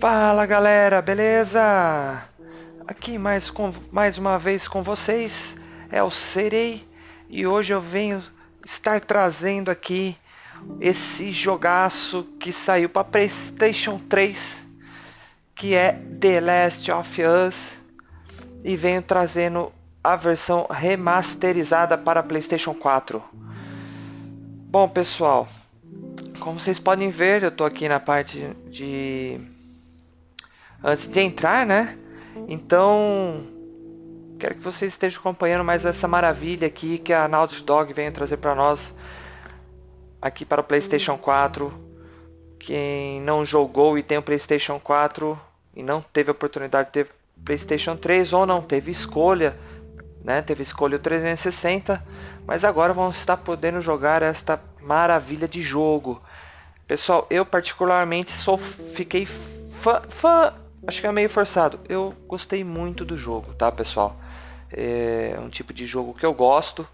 Fala galera, beleza? Aqui mais, com, mais uma vez com vocês é o Serei e hoje eu venho estar trazendo aqui esse jogaço que saiu para Playstation 3 que é The Last of Us e venho trazendo a versão remasterizada para Playstation 4. Bom pessoal, como vocês podem ver, eu tô aqui na parte de antes de entrar, né? Então, quero que vocês estejam acompanhando mais essa maravilha aqui que a Naughty Dog vem trazer para nós aqui para o PlayStation 4. Quem não jogou e tem o PlayStation 4 e não teve a oportunidade de ter PlayStation 3 ou não teve escolha, né? Teve escolha o 360, mas agora vamos estar podendo jogar esta maravilha de jogo. Pessoal, eu particularmente sou fiquei fã, fã Acho que é meio forçado. Eu gostei muito do jogo, tá, pessoal? É um tipo de jogo que eu gosto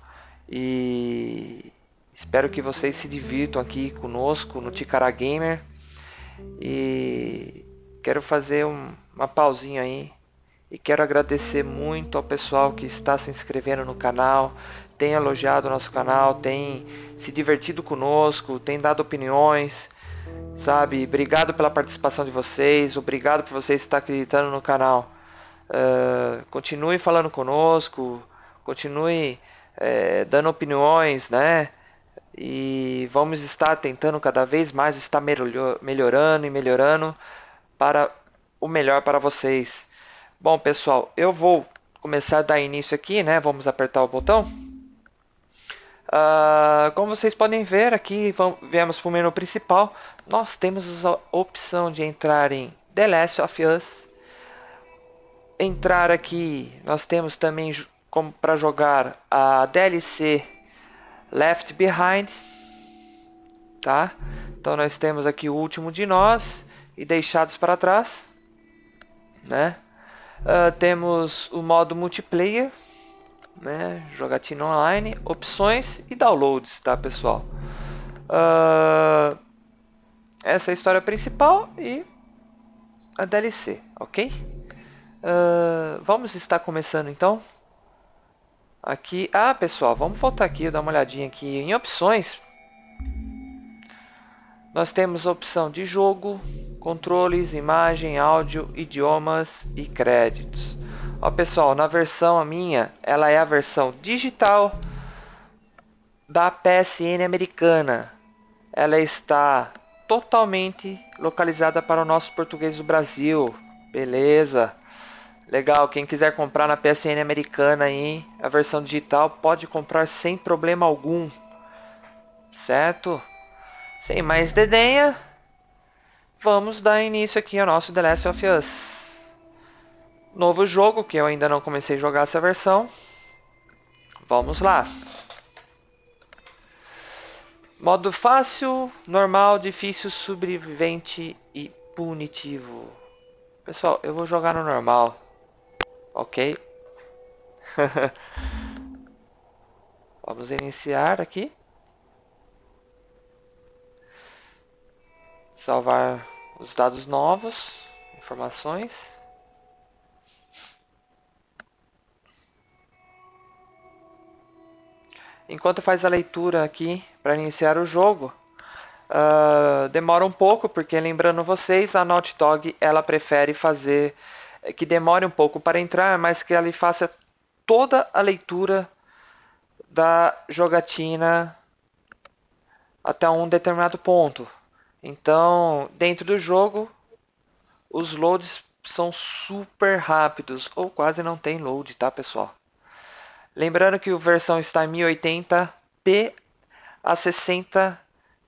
e espero que vocês se divirtam aqui conosco no Ticará Gamer. E quero fazer um, uma pausinha aí e quero agradecer muito ao pessoal que está se inscrevendo no canal, tem elogiado o nosso canal, tem se divertido conosco, tem dado opiniões sabe? Obrigado pela participação de vocês, obrigado por vocês estar acreditando no canal. Uh, continue falando conosco, continue é, dando opiniões, né? E vamos estar tentando cada vez mais estar melhorando e melhorando para o melhor para vocês. Bom, pessoal, eu vou começar a dar início aqui, né? Vamos apertar o botão. Uh, como vocês podem ver aqui, vamos, viemos para o menu principal. Nós temos a opção de entrar em The Last of Us. Entrar aqui, nós temos também como para jogar a DLC Left Behind. Tá? Então nós temos aqui o último de nós e deixados para trás. Né? Uh, temos o modo multiplayer né? Jogatina online, opções e downloads, tá pessoal? Uh, essa é a história principal e a DLC, ok? Uh, vamos estar começando então. Aqui, ah pessoal, vamos voltar aqui, dar uma olhadinha aqui em opções. Nós temos a opção de jogo, controles, imagem, áudio, idiomas e créditos. Ó pessoal, na versão a minha, ela é a versão digital da PSN americana. Ela está totalmente localizada para o nosso português do Brasil. Beleza. Legal, quem quiser comprar na PSN americana aí, a versão digital, pode comprar sem problema algum. Certo? Sem mais dedenha, vamos dar início aqui ao nosso The Last of Us novo jogo, que eu ainda não comecei a jogar essa versão. Vamos lá. Modo fácil, normal, difícil, sobrevivente e punitivo. Pessoal, eu vou jogar no normal. Ok? Vamos iniciar aqui. Salvar os dados novos, informações. Enquanto faz a leitura aqui para iniciar o jogo, uh, demora um pouco, porque lembrando vocês, a Naughty Dog ela prefere fazer que demore um pouco para entrar, mas que ela faça toda a leitura da jogatina até um determinado ponto. Então, dentro do jogo, os loads são super rápidos, ou quase não tem load, tá pessoal? Lembrando que a versão está em 1080p a 60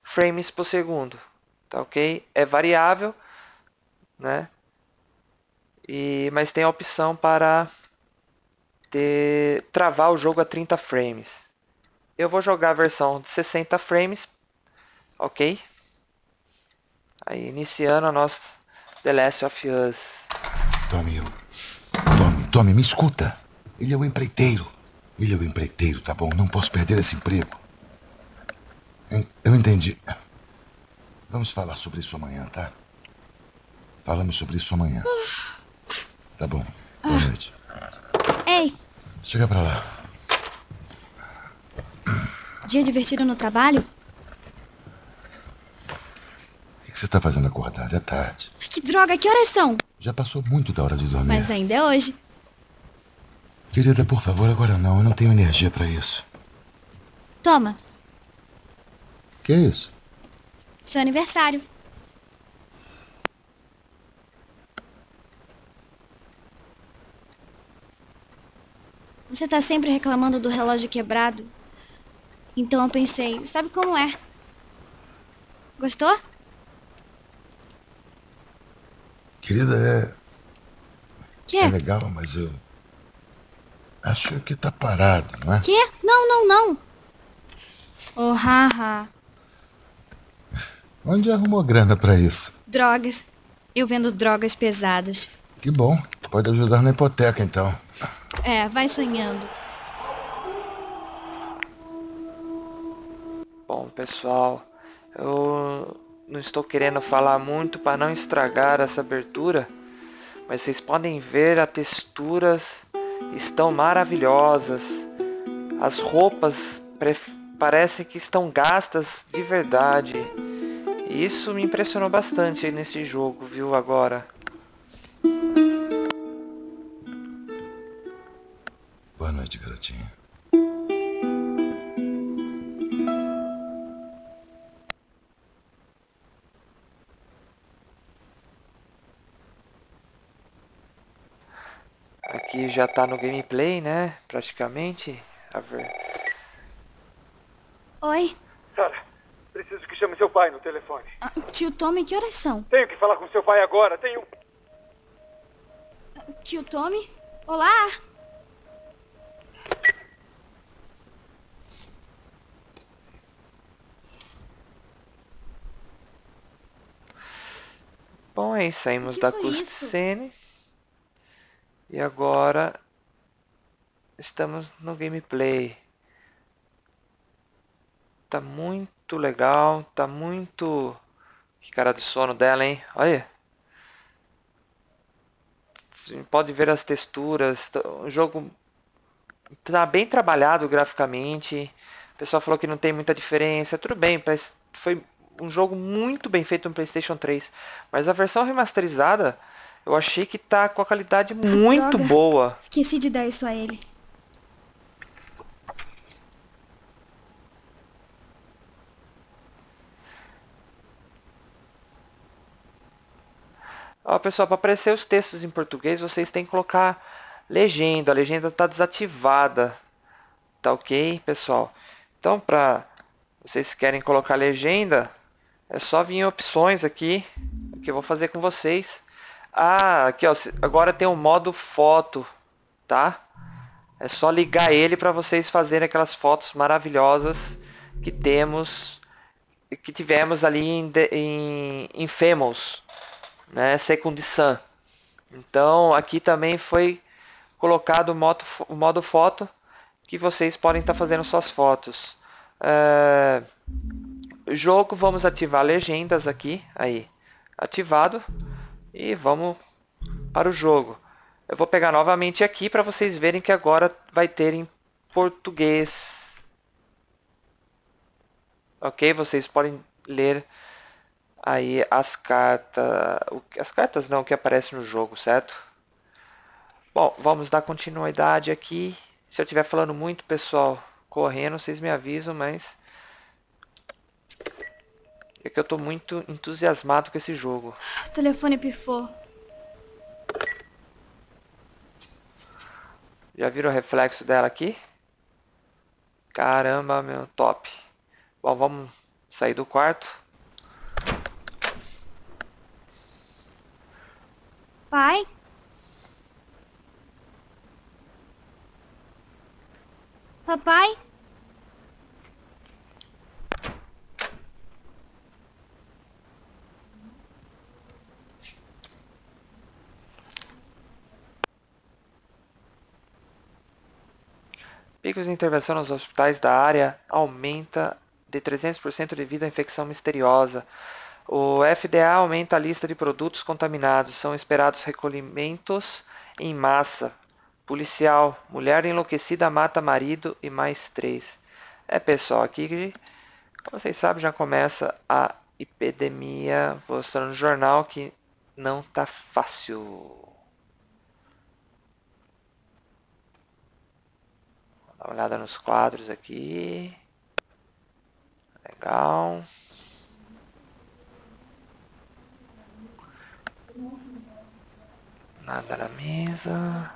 frames por segundo. Tá ok? É variável, né? E, mas tem a opção para ter, travar o jogo a 30 frames. Eu vou jogar a versão de 60 frames, ok? Aí iniciando a nossa The Last of Us. Tommy, Tommy, Tommy, me escuta. Ele é o empreiteiro. Ele é o empreiteiro, tá bom? Não posso perder esse emprego. Eu entendi. Vamos falar sobre isso amanhã, tá? Falamos sobre isso amanhã. Tá bom. Boa noite. Ei, Chega pra lá. dia divertido no trabalho? O que você tá fazendo acordado? É tarde. Que droga, que horas são? Já passou muito da hora de dormir. Mas ainda é hoje. Querida, por favor, agora não. Eu não tenho energia pra isso. Toma, Que é isso? seu aniversário. Você tá sempre reclamando do relógio quebrado. Então eu pensei, sabe como é? Gostou? Querida, é, Quê? é legal, mas eu. Acho que tá parado, não é? Quê? Não, não, não. Oh, haha. Onde arrumou grana pra isso? Drogas. Eu vendo drogas pesadas. Que bom. Pode ajudar na hipoteca, então. É, vai sonhando. Bom, pessoal, eu não estou querendo falar muito para não estragar essa abertura, mas vocês podem ver as texturas estão maravilhosas. As roupas parecem que estão gastas de verdade. E isso me impressionou bastante nesse jogo, viu, agora. Boa noite, garotinha. Aqui já tá no gameplay, né? Praticamente. A ver- Oi, Sara, preciso que chame seu pai no telefone. Ah, tio Tommy, que horas são? Tenho que falar com seu pai agora. Tenho. Tio Tommy? Olá! Bom, aí saímos que da foi isso? E agora estamos no gameplay. Tá muito legal, tá muito... Que cara de sono dela, hein? Olha. Pode ver as texturas. O jogo tá bem trabalhado graficamente. O pessoal falou que não tem muita diferença. Tudo bem, foi um jogo muito bem feito no PlayStation 3. Mas a versão remasterizada, eu achei que tá com a qualidade muito droga. boa. Esqueci de dar isso a ele. Ó, pessoal, para aparecer os textos em português, vocês têm que colocar legenda. A legenda está desativada. Tá ok, pessoal? Então, para vocês querem colocar legenda, é só vir em opções aqui, que eu vou fazer com vocês. Ah, aqui ó, agora tem o modo foto, tá? É só ligar ele para vocês fazerem aquelas fotos maravilhosas que temos, que tivemos ali em, em, em Famous né, Second Sun. Então aqui também foi colocado o modo, o modo foto que vocês podem estar fazendo suas fotos. É, jogo, vamos ativar legendas aqui, aí, ativado e vamos para o jogo. Eu vou pegar novamente aqui para vocês verem que agora vai ter em português. Ok, vocês podem ler aí as cartas, as cartas não que aparece no jogo, certo? Bom, vamos dar continuidade aqui. Se eu estiver falando muito, pessoal, correndo, vocês me avisam, mas é que eu tô muito entusiasmado com esse jogo. O telefone pifou. Já viram o reflexo dela aqui? Caramba, meu, top. Bom, vamos sair do quarto. Pai? Papai? Picos de intervenção nos hospitais da área aumenta de 300% devido à infecção misteriosa. O FDA aumenta a lista de produtos contaminados. São esperados recolhimentos em massa. Policial. Mulher enlouquecida mata marido e mais três. É, pessoal, aqui, como vocês sabem, já começa a epidemia. Mostrando no jornal que não tá fácil. Dá uma olhada nos quadros aqui. Legal. Nada na mesa.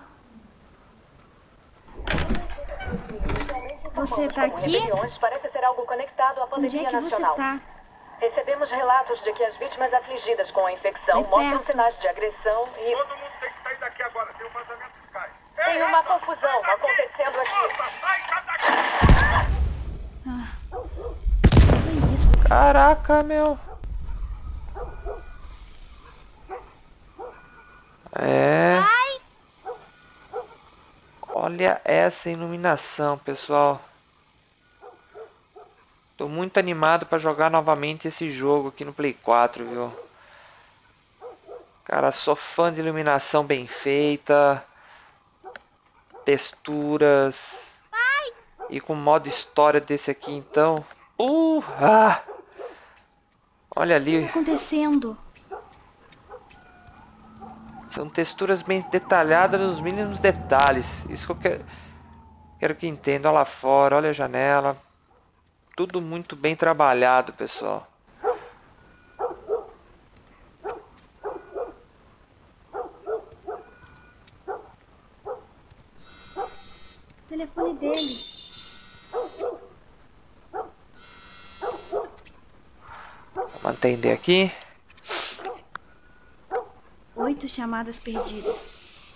Você tá aqui? Reuniões Parece ser algo conectado à Onde pandemia é que você nacional. tá? Recebemos relatos de que as vítimas afligidas com a infecção Vai mostram sinais de agressão e Todo mundo tem que sair daqui agora, tem um vazamento de gás. Tem uma confusão acontecendo aqui. Isso. Caraca, meu. É. Olha essa iluminação, pessoal. Tô muito animado para jogar novamente esse jogo aqui no Play 4, viu? Cara, sou fã de iluminação bem feita. Texturas. E com modo história desse aqui, então. Uh, ah. Olha O que tá ali, acontecendo? são texturas bem detalhadas nos mínimos detalhes. Isso que eu quero, quero que entendam. Olha lá fora, olha a janela. Tudo muito bem trabalhado, pessoal. O telefone dele. Atender aqui. Oito chamadas perdidas.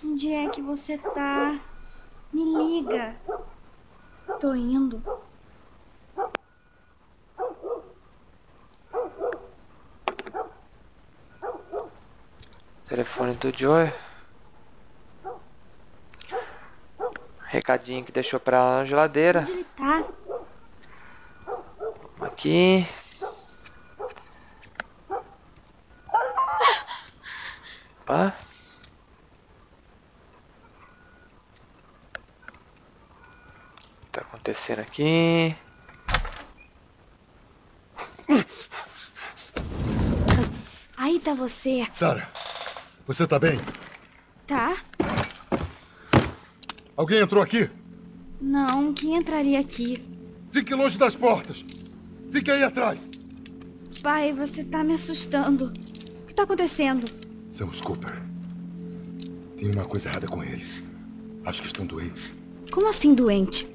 Onde é que você tá? Me liga. Tô indo. Telefone do Joey. Recadinho que deixou pra ela na geladeira. Onde ele tá? Aqui. Opa. Tá acontecendo aqui. Aí tá você. Sarah, você tá bem? Tá? Alguém entrou aqui? Não, quem entraria aqui? Fique longe das portas. Fique aí atrás. Pai, você tá me assustando. O que tá acontecendo? São os Cooper. Tem uma coisa errada com eles. Acho que estão doentes. Como assim doente?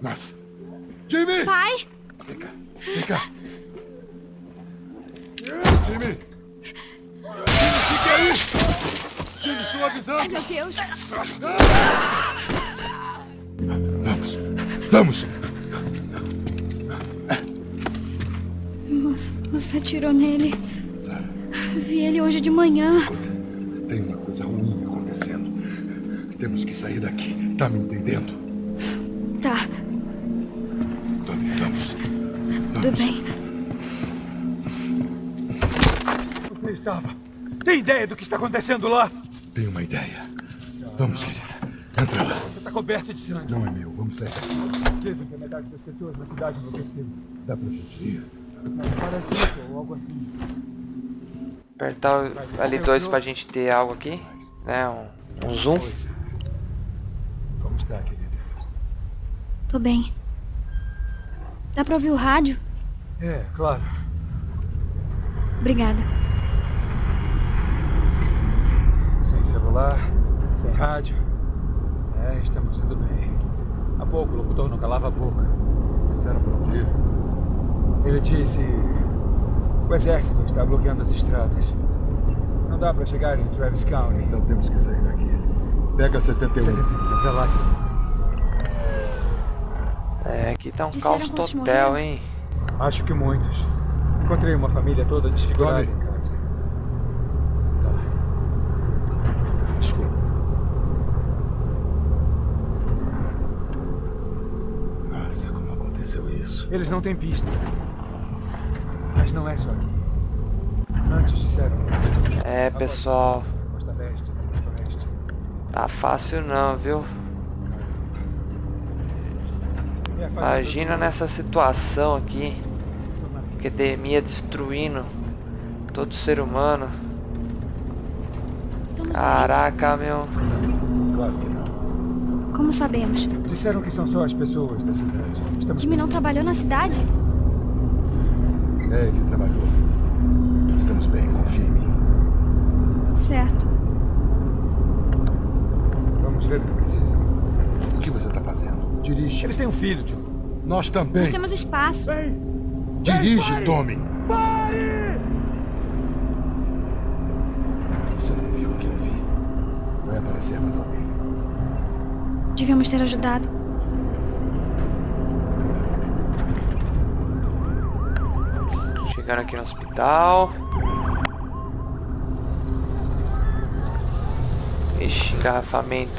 Mas... Jimmy! Pai? Vem cá. Vem cá. Jimmy, Avisando! Meu Deus. Vamos. Vamos. Você, você atirou nele. Sarah, Vi ele hoje de manhã. escuta. Tem uma coisa ruim acontecendo. Temos que sair daqui. Tá me entendendo? Tá, Tommy, vamos. tudo bem. Onde estava? Tem ideia do que está acontecendo lá? Tenho uma ideia. Vamos, querida. Entra lá. Você está coberto de sangue. Não é meu. Vamos sair daqui. Dizem que a metade das pessoas na cidade enlouqueceram. Dá pra gente ir? Parece isso, ou algo assim. Apertar o L2 pra gente ter algo aqui. Né? Um, um zoom. É. Como está, querida? Tô bem. Dá pra ouvir o rádio? É, claro. Obrigada. Sem celular, sem rádio. É, estamos indo bem. Há pouco o locutor não calava a boca. Disseram pra onde ir? Ele disse... O exército está bloqueando as estradas. Não dá para chegar em Travis County. Então temos que sair daqui. Pega 71. Até lá. É, aqui tá um Disseram caos total, hein? Acho que muitos. Encontrei uma família toda desfigurada Tony. em casa. Tá. Desculpa. Nossa, como aconteceu isso? Eles não têm pista. Mas não é só. Antes disseram É, pessoal, Costa leste, costa oeste. tá fácil não, viu? Afastando Imagina nessa situação aqui, epidemia destruindo todo ser humano. Caraca, meu. Claro que não. doentes. Como sabemos? Disseram que são só as pessoas da cidade. Estamos Jimmy não trabalhou na cidade? É, ele trabalhou. Estamos bem, confia em mim. Certo. Vamos ver o que precisam. O que você está fazendo? Dirige. Eles têm um filho, Joe. Nós também. Nós temos espaço. Dirige, Tommy. Você não viu o que eu vi? Vai aparecer mais alguém. Devíamos ter ajudado. Chegando aqui no hospital. Ixi, engarrafamento.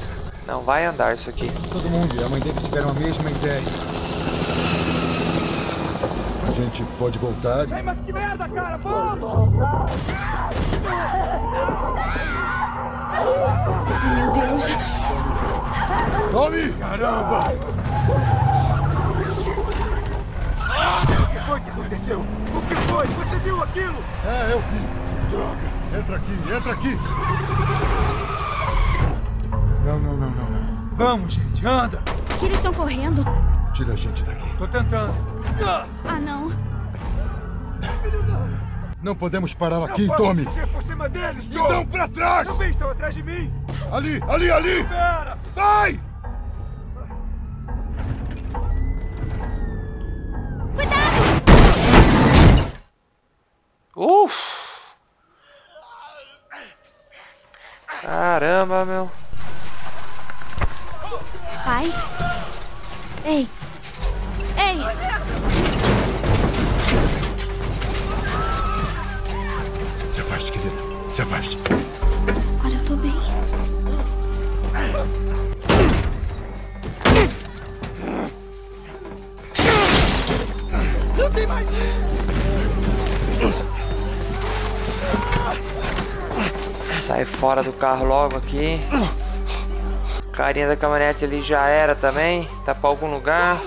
Não vai andar isso aqui. Todo mundo e a mãe dele tiveram a mesma ideia. A gente pode voltar. Ai, meu Deus. Tommy! Caramba! O que foi que aconteceu? O que foi? Você viu aquilo? É, eu vi. Droga. Entra aqui, entra aqui. Não, não, não, não, não. Vamos, gente, anda! Acho que eles estão correndo. Tira a gente daqui. Tô tentando. Ah, Ah, não. Não podemos parar não aqui, posso Tommy. por cima deles, Joe! Então pra trás! Também estão atrás de mim! Ali, ali, ali! Espera! Vai! Uf! Caramba, meu. Sai fora do carro logo aqui. Carinha da caminhonete ali já era também. Tá pra algum lugar.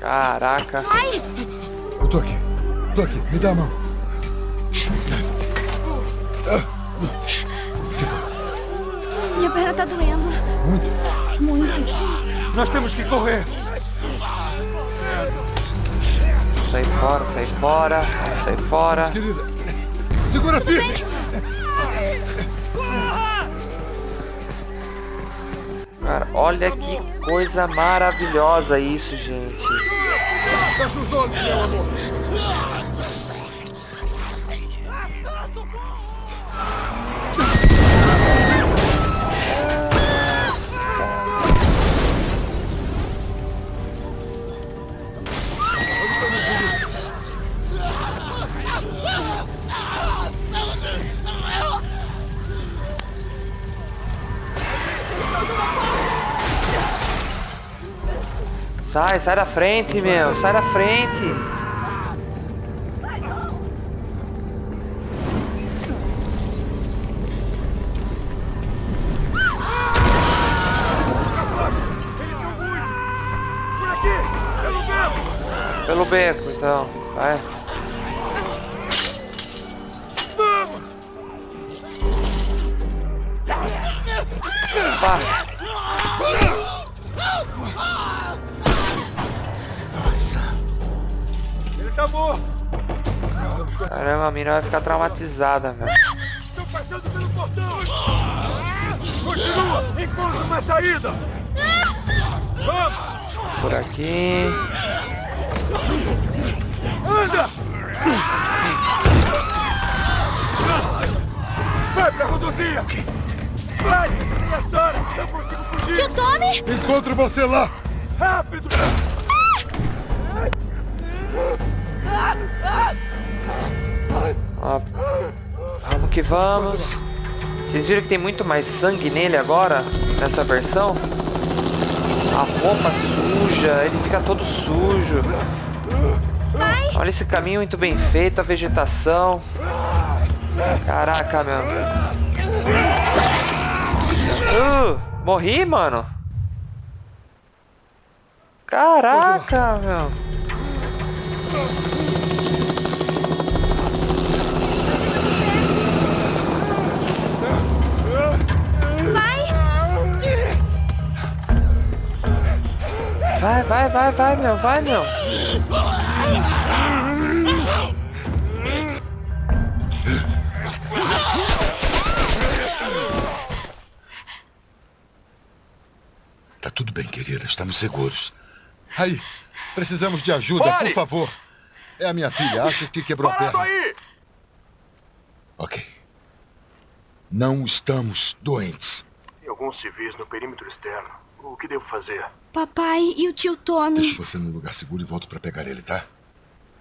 Caraca. Ai! Eu tô aqui. Tô aqui. Me dá a mão. Tá doendo. Muito. Muito. Nós temos que correr! Sai fora, sai fora. Sair fora. Querida. Segura firme. Cara, olha que coisa maravilhosa isso, gente. Fecha os olhos, meu amor. Sai, sai da frente, meu. Sai da frente. Pelo beco! Então. Vai. Vamos! Pá. Morto! Caramba, a mina vai ficar traumatizada, velho. Estão passando pelo portão! Continua! Encontre uma saída! Vamos! Por aqui. Anda! Vai pra rodovia! Vai! Tem a Sarah! Eu consigo fugir! Tio Tommy? Encontro você lá. Rápido! Ó. Vamos que vamos. Vocês viram que tem muito mais sangue nele agora, nessa versão? A roupa suja, ele fica todo sujo. Olha esse caminho muito bem feito, a vegetação. Caraca, meu. Uh, morri, mano. Caraca, meu. Vai, vai, vai, vai, meu, vai, meu. Tá tudo bem, querida. Estamos seguros. Aí, precisamos de ajuda, por favor. É a minha filha. Acho que quebrou a perna. aí! Ok. Não estamos doentes. Alguns civis no perímetro externo. O que devo fazer? Papai e o tio Tommy. Deixo você num lugar seguro e volto pra pegar ele, tá?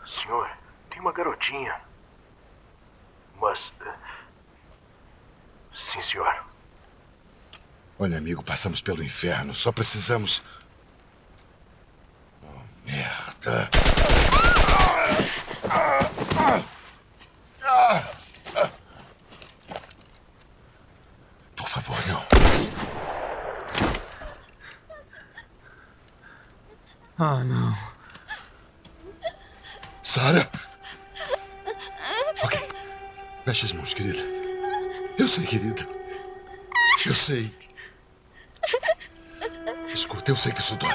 Senhor, tem uma garotinha. Mas. eh, Sim, senhor. Olha, amigo, passamos pelo inferno. Só precisamos. Oh, merda. Por favor, não. Ah, não. Sara? Ok. Mexe as mãos, querida. Eu sei, querida. Eu sei. Escuta, eu sei que isso dói.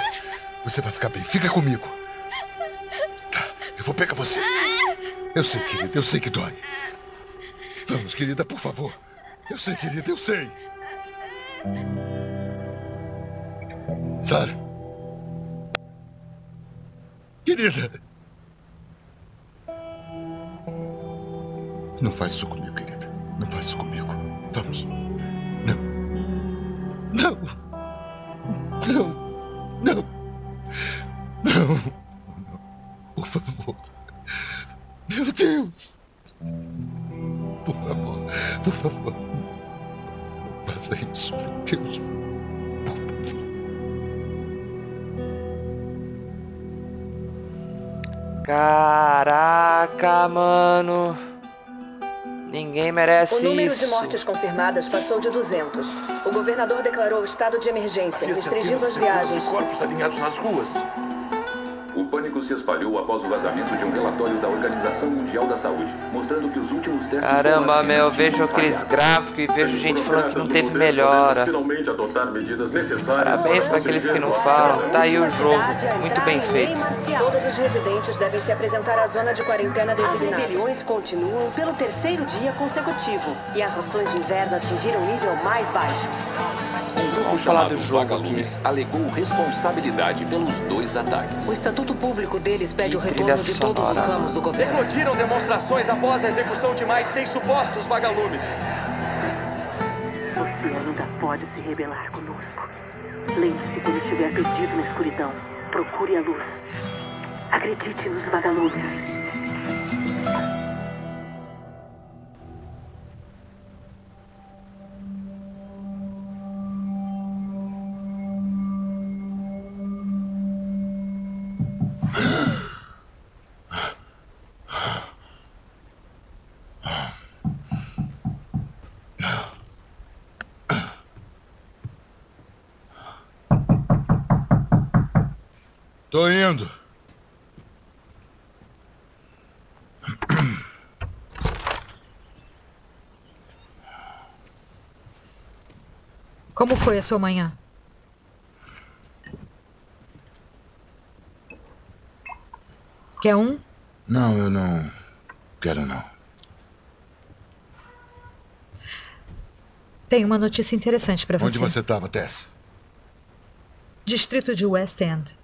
Você vai ficar bem. Fica comigo. Tá, eu vou pegar você. Eu sei, querida, eu sei que dói. Vamos, querida, por favor. Eu sei, querida, eu sei. Sara. Querida. Não faz isso comigo, querida. Não faz isso comigo. Vamos. Não. Não. Não. O número de mortes confirmadas passou de 200. O governador declarou estado de emergência, restringindo as viagens. corpos alinhados nas ruas. O pânico se espalhou após o vazamento de um relatório da Organização Mundial da Saúde, mostrando que os últimos testes Caramba, vacina meu, eu tinham vejo aqueles falhado. gráficos e vejo gente falando que não teve melhora. Finalmente adotar medidas necessárias Parabéns para aqueles que não falam. Tá aí o jogo. Muito bem feito. Todos os residentes devem se apresentar à zona de quarentena As designada. rebeliões continuam pelo terceiro dia consecutivo e as rações de inverno atingiram o nível mais baixo. Um falar chamado Vagalumes alegou responsabilidade pelos dois ataques. O estatuto público deles pede o Que retorno trilha de todos os ramos do governo. Eclodiram demonstrações após a execução de mais seis supostos vagalumes. Você ainda pode se rebelar conosco. Lembre-se quando estiver perdido na escuridão. Procure a luz. Acredite nos vagalumes. Tô indo. Como foi a sua manhã? Quer um? Não, eu não quero não. Tenho uma notícia interessante para Onde você. você estava, Tess? Distrito de West End.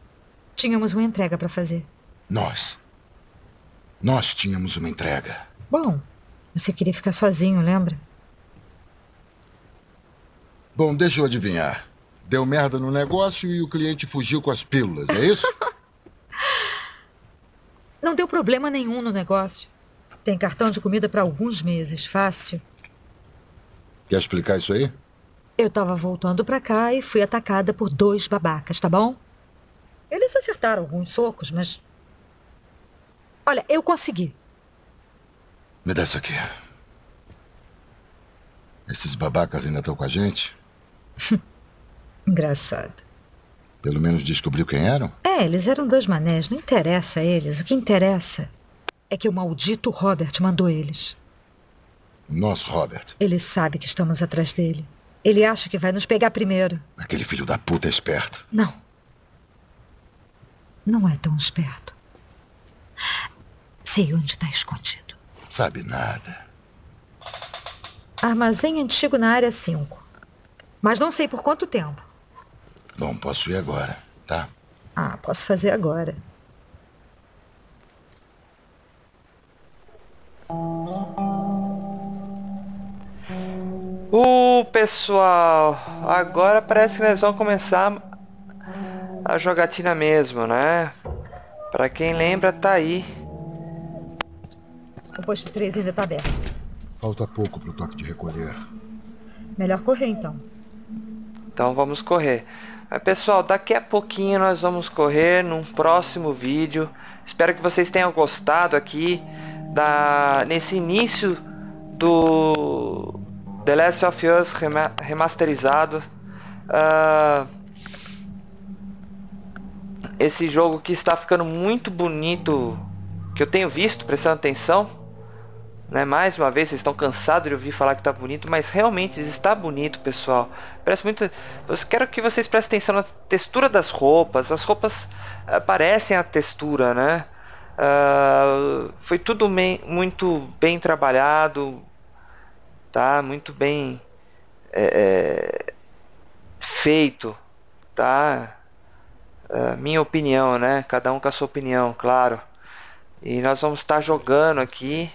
Tínhamos uma entrega para fazer. Nós. Nós tínhamos uma entrega. Bom, você queria ficar sozinho, lembra? Bom, deixa eu adivinhar. Deu merda no negócio e o cliente fugiu com as pílulas, é isso? Não deu problema nenhum no negócio. Tem cartão de comida para alguns meses, fácil. Quer explicar isso aí? Eu tava voltando pra cá e fui atacada por dois babacas, tá bom? Eles acertaram alguns socos, mas. Olha, eu consegui. Me dá isso aqui. Esses babacas ainda estão com a gente? Engraçado. Pelo menos descobriu quem eram? É, eles eram dois manés. Não interessa a eles. O que interessa é que o maldito Robert mandou eles. Nosso Robert. Ele sabe que estamos atrás dele. Ele acha que vai nos pegar primeiro. Aquele filho da puta é esperto. Não. Não é tão esperto. Sei onde está escondido. Sabe nada. Armazém antigo na área 5. Mas não sei por quanto tempo. Bom, posso ir agora, tá? Ah, posso fazer agora. Uh, pessoal, agora parece que nós vamos começar a jogatina mesmo, né? Pra quem lembra, tá aí. O posto 3 ainda tá aberto. Falta pouco pro toque de recolher. Melhor correr então. Então vamos correr. Mas, pessoal, daqui a pouquinho nós vamos correr num próximo vídeo. Espero que vocês tenham gostado aqui da nesse início do The Last of Us rema remasterizado. Uh, esse jogo que está ficando muito bonito, que eu tenho visto, prestando atenção. Né? Mais uma vez, vocês estão cansados de ouvir falar que está bonito, mas realmente está bonito, pessoal. Parece muito. Eu quero que vocês prestem atenção na textura das roupas. As roupas uh, parecem a textura, né? Uh, foi tudo bem, muito bem trabalhado, tá? Muito bem é, feito, tá? Uh, minha opinião, né? Cada um com a sua opinião, claro. E nós vamos estar jogando aqui.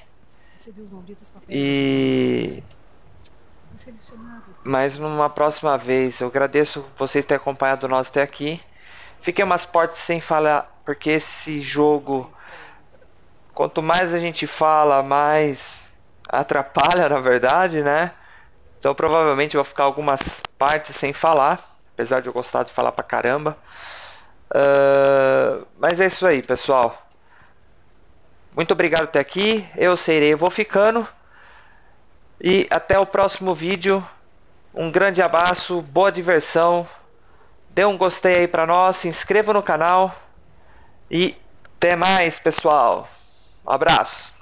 E mas numa próxima vez, eu agradeço vocês terem acompanhado nós até aqui. Fiquei umas portas sem falar, porque esse jogo, quanto mais a gente fala, mais atrapalha, na verdade, né? Então provavelmente vou ficar algumas partes sem falar, apesar de eu gostar de falar pra caramba. Uh, mas é isso aí, pessoal. Muito obrigado até aqui. Eu serei, eu vou ficando. E até o próximo vídeo. Um grande abraço, boa diversão. Dê um gostei aí pra nós, se inscreva no canal. E até mais, pessoal. Um abraço.